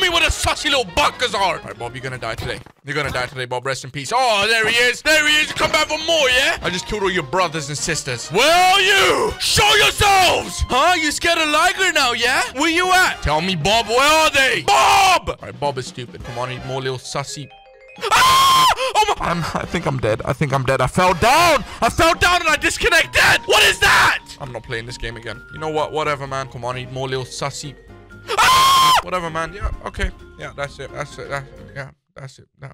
me where the sussy little buckers are. All right, Bob, you're gonna die today. You're gonna die today, Bob. Rest in peace. Oh, there he is. There he is. Come back for more, yeah? I just killed all your brothers and sisters. Where are you? Show yourselves! Huh? You scared of Liger now, yeah? Where you at? Tell me, Bob, where are they? Bob! All right, Bob is stupid. Come on, need more little sussy Ah! Oh my! I'm, I think I'm dead. I think I'm dead. I fell down. I fell down and I disconnected. What is that? I'm not playing this game again. You know what? Whatever, man. Come on, need more little sussy. Ah! Whatever, man. Yeah. Okay. Yeah. That's it. That's it. That's, yeah. That's it. Yeah,